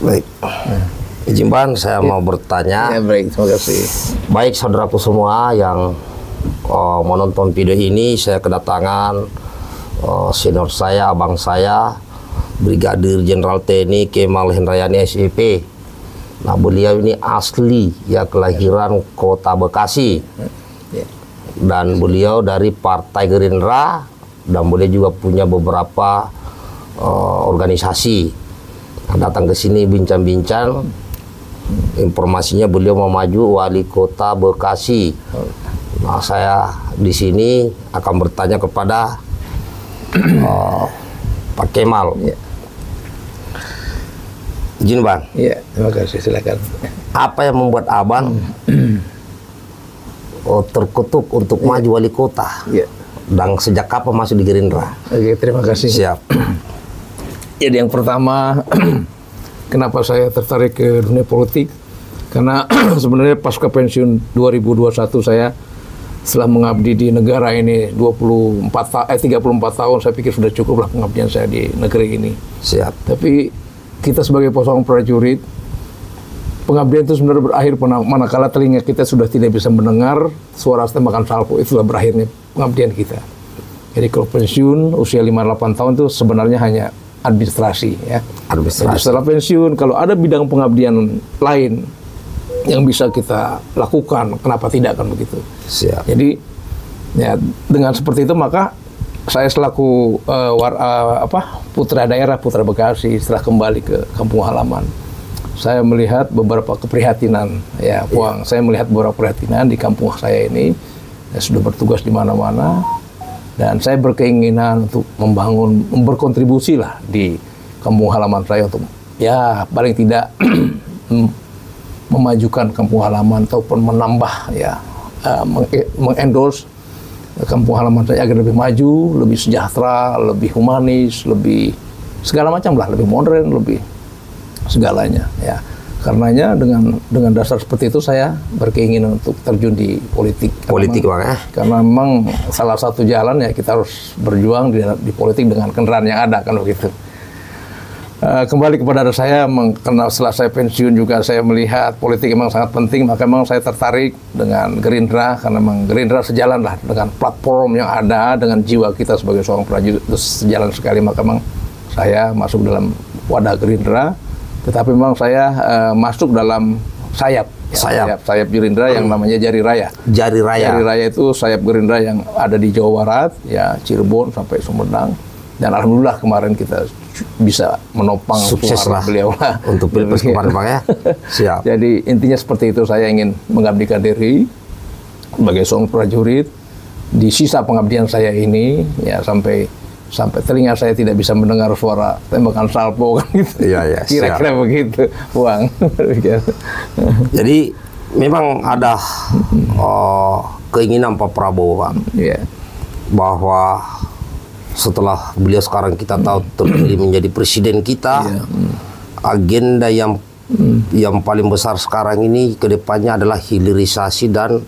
Baik. Izin Ban, saya mau bertanya. Ya baik, terima kasih. Baik saudaraku semua yang oh, menonton video ini, saya kedatangan oh, senior saya, abang saya, Brigadir Jenderal TNI Kemal Hendrayani SIP. Nah beliau ini asli ya kelahiran kota Bekasi Ya. dan beliau dari Partai Gerindra dan beliau juga punya beberapa eh, organisasi. Datang ke sini bincang-bincang. Informasinya beliau mau maju wali kota Bekasi. Nah, saya di sini akan bertanya kepada eh, Pak Kemal. Ya. Izin Bang, Iya, terima kasih. Silakan. apa yang membuat Abang oh, terkutuk untuk maju wali kota? Iya. Dan sejak kapan masuk di Gerindra? Oke, terima kasih. Siap. Jadi yang pertama, kenapa saya tertarik ke dunia politik? Karena sebenarnya pasca pensiun 2021 saya setelah mengabdi di negara ini 24 ta eh 34 tahun saya pikir sudah cukup lah pengabdian saya di negeri ini. Siap. Tapi kita sebagai posong prajurit pengabdian itu sebenarnya berakhir manakala telinga kita sudah tidak bisa mendengar suara tembakan salvo itulah berakhirnya pengabdian kita. Jadi kalau pensiun usia 58 tahun itu sebenarnya hanya administrasi ya. Administrasi. Setelah pensiun kalau ada bidang pengabdian lain yang bisa kita lakukan, kenapa tidak kan begitu? Siap. Jadi ya dengan seperti itu maka saya selaku eh, war, eh, apa putra daerah putra Bekasi setelah kembali ke kampung halaman saya melihat beberapa keprihatinan ya Puang saya melihat beberapa keprihatinan di kampung saya ini saya sudah bertugas di mana-mana dan saya berkeinginan untuk membangun berkontribusi lah di kampung halaman saya untuk ya paling tidak mem- memajukan kampung halaman ataupun menambah ya eh, meng- mengendorse kampung halaman saya agar lebih maju, lebih sejahtera, lebih humanis, lebih segala macam lah, lebih modern, lebih segalanya ya. Karenanya dengan dengan dasar seperti itu saya berkeinginan untuk terjun di politik. Karena Politik memang- bang ya. Karena memang salah satu jalan ya kita harus berjuang di, di politik dengan kendaraan yang ada kan begitu. Eh, kembali kepada saya, memang karena setelah saya pensiun juga saya melihat politik memang sangat penting, maka memang saya tertarik dengan Gerindra karena memang Gerindra sejalan lah dengan platform yang ada dengan jiwa kita sebagai seorang prajurit itu sejalan sekali maka memang saya masuk dalam wadah Gerindra, tetapi memang saya eh, masuk dalam sayap, ya, Sayap. sayap, sayap Gerindra yang namanya Jari Raya. Jari raya. Jari Raya itu sayap Gerindra yang ada di Jawa Barat, ya Cirebon sampai Sumedang. Dan alhamdulillah kemarin kita bisa menopang Sukses suara lah beliau lah. untuk pilpres kemarin ya. Siap. Jadi intinya seperti itu saya ingin mengabdikan diri sebagai seorang prajurit di sisa pengabdian saya ini ya sampai sampai telinga saya tidak bisa mendengar suara tembakan salpo kan gitu. Iya, iya. Kira-kira begitu, Uang. Jadi memang ada oh, keinginan Pak Prabowo bang Iya. bahwa setelah beliau sekarang kita tahu terpilih menjadi presiden kita, Iya. agenda yang yang paling besar sekarang ini ke depannya adalah hilirisasi dan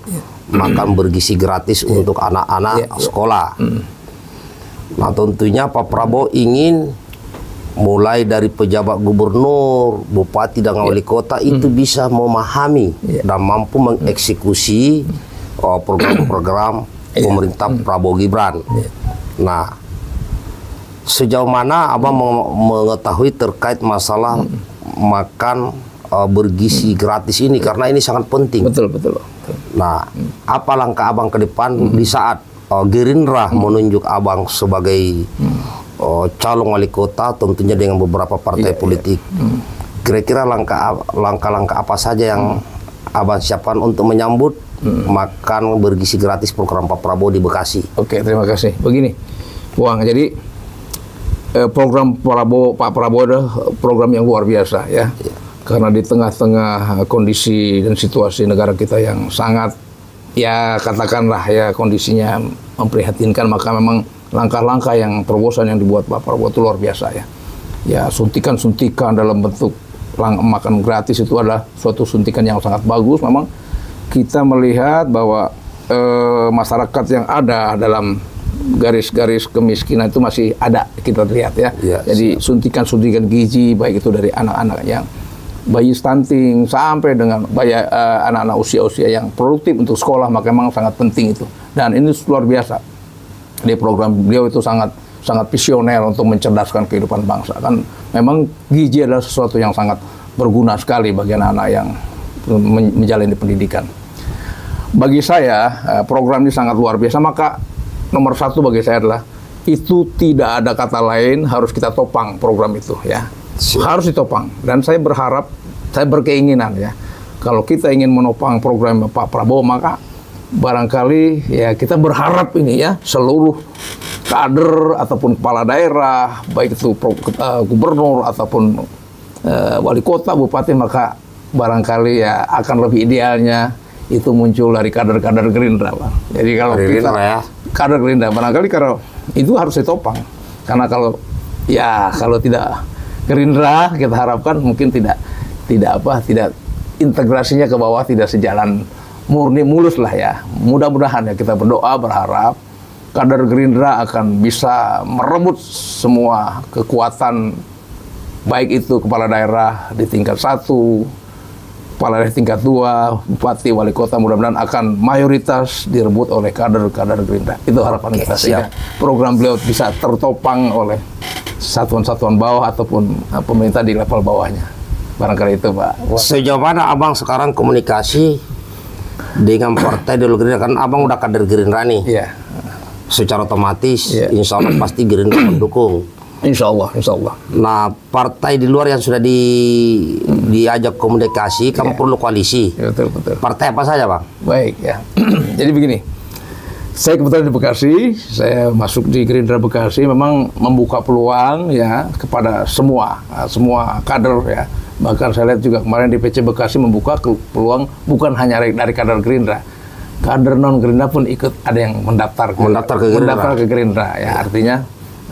makan bergizi gratis untuk anak-anak Iya, iya. Nah tentunya Pak Prabowo ingin mulai dari pejabat gubernur, bupati dan wali kota itu bisa memahami Iya. dan mampu mengeksekusi oh, program-program Iya. pemerintah Prabowo Gibran. Nah, sejauh mana abang meng- mengetahui terkait masalah makan uh, bergizi gratis ini karena ini sangat penting. Betul, betul. Nah, apa langkah abang ke depan di saat uh, Gerindra menunjuk abang sebagai uh, calon wali kota, tentunya dengan beberapa partai politik. Kira-kira langkah langkah-langkah apa saja yang abang siapkan untuk menyambut makan bergizi gratis program Pak Prabowo di Bekasi? Oke, terima kasih. Begini, Uang. Jadi eh, program Prabowo Pak Prabowo adalah program yang luar biasa ya. Karena di tengah-tengah kondisi dan situasi negara kita yang sangat ya katakanlah ya kondisinya memprihatinkan maka memang langkah-langkah yang terobosan yang dibuat Pak Prabowo itu luar biasa ya. Ya suntikan-suntikan dalam bentuk lang- makan gratis itu adalah suatu suntikan yang sangat bagus. Memang kita melihat bahwa eh, masyarakat yang ada dalam garis-garis kemiskinan itu masih ada kita lihat ya. Iya, Jadi suntikan-suntikan gizi baik itu dari anak-anak yang bayi stunting sampai dengan bayi eh, anak-anak usia-usia yang produktif untuk sekolah maka memang sangat penting itu. Dan ini luar biasa. Di program beliau itu sangat sangat visioner untuk mencerdaskan kehidupan bangsa. Kan memang gizi adalah sesuatu yang sangat berguna sekali bagi anak-anak yang men- menjalani pendidikan. Bagi saya eh, program ini sangat luar biasa. Maka nomor satu bagi saya adalah itu tidak ada kata lain harus kita topang program itu ya harus ditopang dan saya berharap saya berkeinginan ya kalau kita ingin menopang program Pak Prabowo maka barangkali ya kita berharap ini ya seluruh kader ataupun kepala daerah baik itu pro- eh, gubernur ataupun eh, wali kota bupati maka barangkali ya akan lebih idealnya itu muncul dari kader-kader Gerindra Bang. Jadi kalau Dari kita Gerindra ya. kader Gerindra barangkali kalau itu harus ditopang karena kalau ya kalau tidak Gerindra kita harapkan mungkin tidak tidak apa tidak integrasinya ke bawah tidak sejalan murni mulus lah ya mudah-mudahan ya kita berdoa berharap kader Gerindra akan bisa merebut semua kekuatan baik itu kepala daerah di tingkat satu kepala daerah tingkat dua, bupati, wali kota mudah-mudahan akan mayoritas direbut oleh kader-kader Gerindra. Itu harapan Oke, kita sehingga program beliau bisa tertopang oleh satuan-satuan bawah ataupun uh, pemerintah di level bawahnya. Barangkali itu, Pak. Sejauh mana abang sekarang komunikasi dengan partai dulu Gerindra kan abang udah kader Gerindra nih. Iya. Secara otomatis, Iya. insya Allah pasti Gerindra mendukung. Insya Allah, insya Allah. Nah, partai di luar yang sudah di diajak komunikasi, kamu perlu koalisi. Ya, betul, betul. Partai apa saja, bang? Baik ya. Jadi begini. Saya kebetulan di Bekasi, saya masuk di Gerindra Bekasi memang membuka peluang ya kepada semua uh, semua kader ya. Bahkan saya lihat juga kemarin di PC Bekasi membuka peluang bukan hanya dari kader Gerindra. Kader non Gerindra pun ikut ada yang mendaftar ke, Mendaftar ke Gerindra. mendaftar ke Gerindra ya. Artinya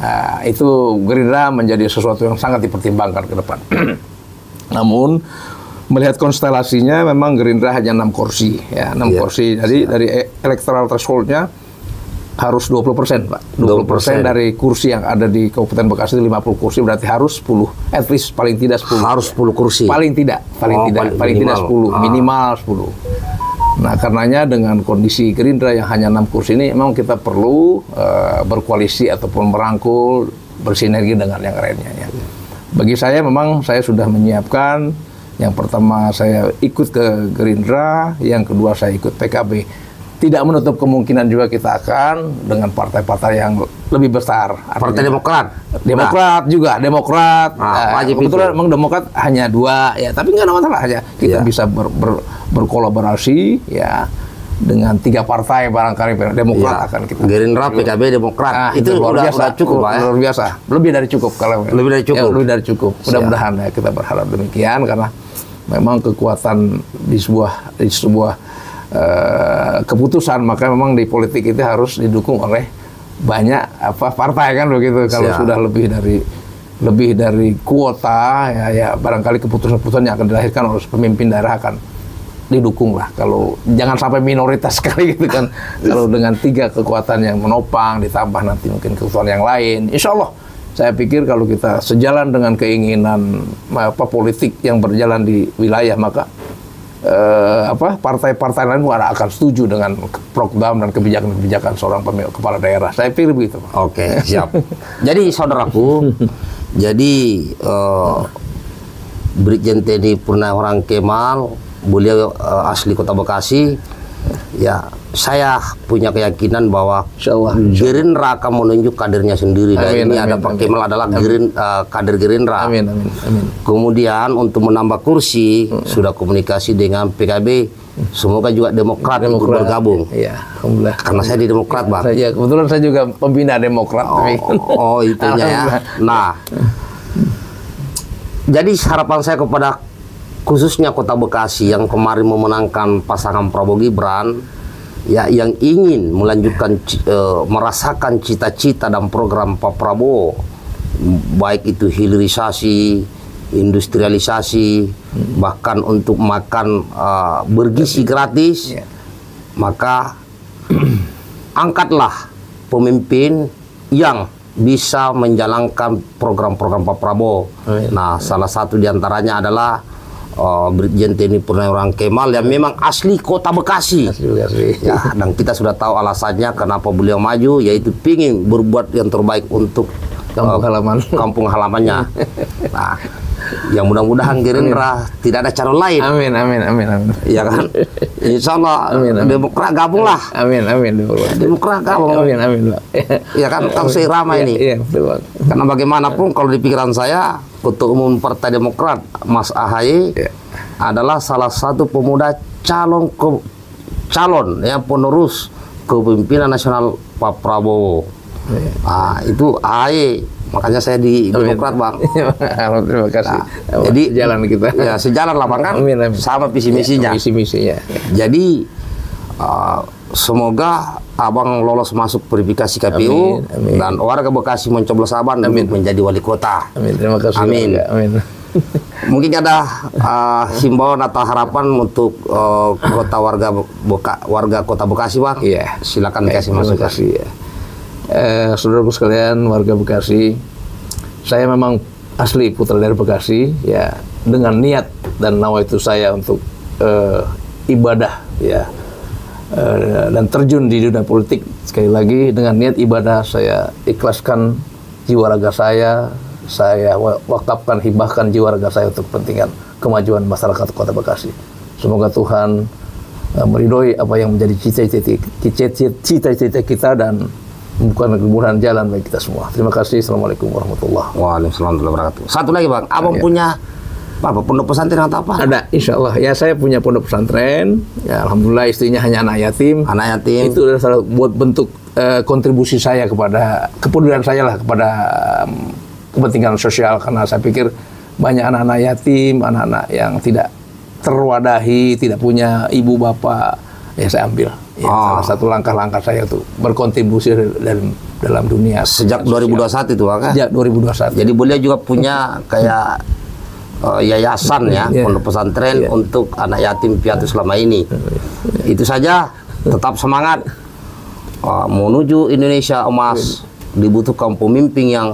uh, itu Gerindra menjadi sesuatu yang sangat dipertimbangkan ke depan. Namun melihat konstelasinya memang Gerindra hanya enam kursi ya enam Iya. kursi. Jadi dari e- electoral thresholdnya harus 20 persen pak. 20 persen 20%. dari kursi yang ada di Kabupaten Bekasi itu 50 kursi berarti harus 10 at least paling tidak 10 Harus 10 kursi. paling tidak paling Oh, tidak paling- paling tidak minimal. 10 Ah. minimal 10 nah karenanya dengan kondisi Gerindra yang hanya enam kursi ini memang kita perlu eh, berkoalisi ataupun merangkul bersinergi dengan yang lainnya ya. bagi saya memang saya sudah menyiapkan yang pertama saya ikut ke Gerindra yang kedua saya ikut PKB tidak menutup kemungkinan juga kita akan dengan partai-partai yang lebih besar Partai Demokrat. Demokrat juga, Demokrat. Ah, Eh, wajib kebetulan itu. memang Demokrat hanya dua, ya. Tapi nggak ada masalah ya. Kita Iya. bisa ber- ber- berkolaborasi, ya, dengan tiga partai barangkali Demokrat Iya. akan kita. Gerindra, PKB, Demokrat. Ah, itu luar udah, biasa, udah cukup, Pak. ya? luar biasa. Lebih dari cukup kalau Lebih dari cukup. Ya, lebih dari cukup. Mudah-mudahan ya kita berharap demikian karena memang kekuatan di sebuah di sebuah eh, keputusan maka memang di politik itu harus didukung oleh banyak apa partai kan begitu. Kalau Siap. sudah lebih dari lebih dari kuota ya ya barangkali keputusan-keputusan yang akan dilahirkan oleh pemimpin daerah akan didukung lah. Kalau jangan sampai minoritas sekali gitu kan. Kalau dengan tiga kekuatan yang menopang ditambah nanti mungkin kekuatan yang lain insya Allah saya pikir kalau kita sejalan dengan keinginan apa politik yang berjalan di wilayah maka eh, apa partai-partai lain pun akan setuju dengan program dan kebijakan-kebijakan seorang pemilik kepala daerah saya pikir begitu. Oke, siap. jadi saudaraku, jadi eh, Brigjen TNI Purnawirawan Kemal, beliau eh, asli Kota Bekasi. Ya, saya punya keyakinan bahwa Allah. Gerindra akan menunjuk kadernya sendiri. Dan Amin, ini amin, ada Pak amin. Kemal adalah gerin- eh, kader Gerindra. Amin amin amin. Kemudian untuk menambah kursi sudah komunikasi dengan PKB. Semoga juga Demokrat, ikut bergabung. Iya, alhamdulillah. Karena saya di Demokrat, Bang. Saya, ya, kebetulan saya juga pembina Demokrat. Oh, tapi- oh itunya ya. Nah, jadi harapan saya kepada khususnya Kota Bekasi yang kemarin memenangkan pasangan Prabowo Gibran, ya yang ingin melanjutkan eh, merasakan cita-cita dan program Pak Prabowo, baik itu hilirisasi, industrialisasi, bahkan untuk makan eh, bergizi gratis, Iya. maka angkatlah pemimpin yang bisa menjalankan program-program Pak Prabowo. Amin. Nah, salah satu di antaranya adalah uh, Brigjen TNI Purnawirawan Kemal yang memang asli kota Bekasi. Asli Bekasi. Ya, dan kita sudah tahu alasannya kenapa beliau maju, yaitu ingin berbuat yang terbaik untuk Kampung uh, halaman. kampung halamannya. Nah, yang mudah-mudahan Gerindra tidak ada calon lain, Amin, amin, amin, amin. ya kan? Insya Allah Amin, amin. Demokrat gabung lah, Amin, amin. Demokrat gabung, Amin, amin, ya kan? Tahu seirama Iya, ini. Iya, betul, Pak. Karena bagaimanapun kalau di pikiran saya, Ketua Umum Partai Demokrat Mas Ahaye Iya. adalah salah satu pemuda calon ke, calon ya penerus kepemimpinan nasional Pak Prabowo. Iya. Ah, itu Ahaye. Makanya saya di Demokrat, Bang. Alhamdulillah, terima kasih. Nah, jadi jalan kita. Ya, sejalan lah Bang kan. Amin, amin. Sama visi misinya. Visi misinya. Jadi uh, semoga Abang lolos masuk verifikasi KPU Amin, amin. dan warga Bekasi mencoblos Abang untuk menjadi wali kota. Amin, terima kasih. Amin. warga. Amin. Mungkin ada uh, himbauan atau harapan untuk uh, kota warga Beka, warga kota Bekasi, Bang. Iya. Silakan dikasih Terima masukan. kasih ya. Eh, saudaraku sekalian, warga Bekasi, saya memang asli putra dari Bekasi, ya dengan niat dan nawa itu saya untuk eh, ibadah, ya. Eh, dan terjun di dunia politik. Sekali lagi dengan niat ibadah saya ikhlaskan jiwa raga saya, saya wa- wakafkan hibahkan jiwa raga saya untuk kepentingan kemajuan masyarakat Kota Bekasi. Semoga Tuhan eh, meridhoi apa yang menjadi cita-cita kita dan membuka kemudahan jalan bagi kita semua. Terima kasih. Assalamualaikum warahmatullahi Waalaikumsalam warahmatullahi wabarakatuh. Satu lagi, Bang. Abang Ya. punya apa? Pondok pesantren atau apa? Ada, insya Allah. Ya saya punya pondok pesantren. Ya alhamdulillah istrinya hanya anak yatim. Anak yatim. Itu adalah salah buat bentuk eh, kontribusi saya kepada kepedulian saya lah kepada em, kepentingan sosial karena saya pikir banyak anak-anak yatim, anak-anak yang tidak terwadahi, tidak punya ibu bapak, ya saya ambil. Ya, Ah. Salah satu langkah-langkah saya untuk berkontribusi dalam dalam dunia Sejak sosial. 2021 itu, kan? Sejak 2021. Jadi beliau juga punya kayak eh, yayasan ya, Iya. pondok pesantren Iya. untuk anak yatim piatu selama ini. Itu saja, tetap semangat Eh, menuju Indonesia emas. Dibutuhkan pemimpin yang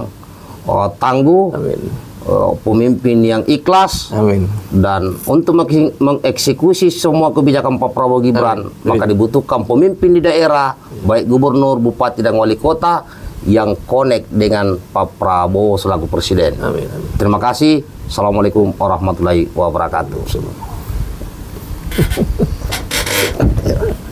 eh, tangguh, Amin. Eh, pemimpin yang ikhlas, Amin. dan untuk meng- mengeksekusi semua kebijakan Pak Prabowo Gibran, maka dibutuhkan pemimpin di daerah, baik gubernur, bupati, dan wali kota yang connect dengan Pak Prabowo selaku presiden. Amin. Amin. Terima kasih. Assalamualaikum warahmatullahi wabarakatuh.